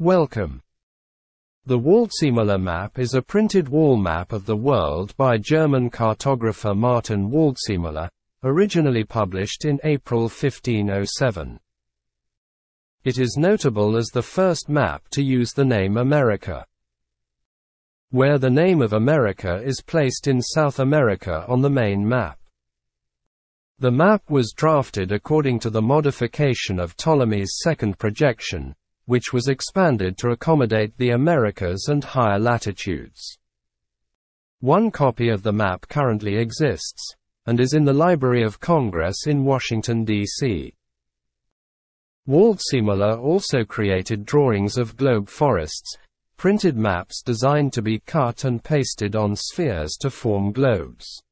Welcome. The Waldseemüller map is a printed wall map of the world by German cartographer Martin Waldseemüller, originally published in April 1507. It is notable as the first map to use the name America. Where the name of America is placed in South America on the main map. The map was drafted according to the modification of Ptolemy's second projection, which was expanded to accommodate the Americas and higher latitudes. One copy of the map currently exists, and is in the Library of Congress in Washington, D.C. Waldseemüller also created drawings of globe forests, printed maps designed to be cut and pasted on spheres to form globes.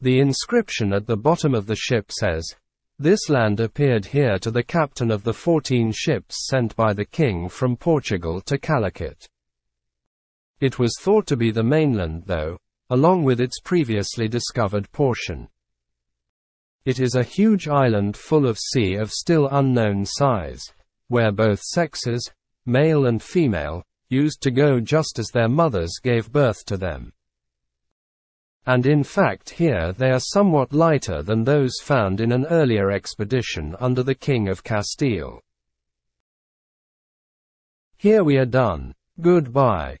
The inscription at the bottom of the ship says, this land appeared here to the captain of the fourteen ships sent by the king from Portugal to Calicut. It was thought to be the mainland though, along with its previously discovered portion. It is a huge island full of sea of still unknown size, where both sexes, male and female, used to go just as their mothers gave birth to them and in fact here they are somewhat lighter than those found in an earlier expedition under the King of Castile. Here we are done. Goodbye.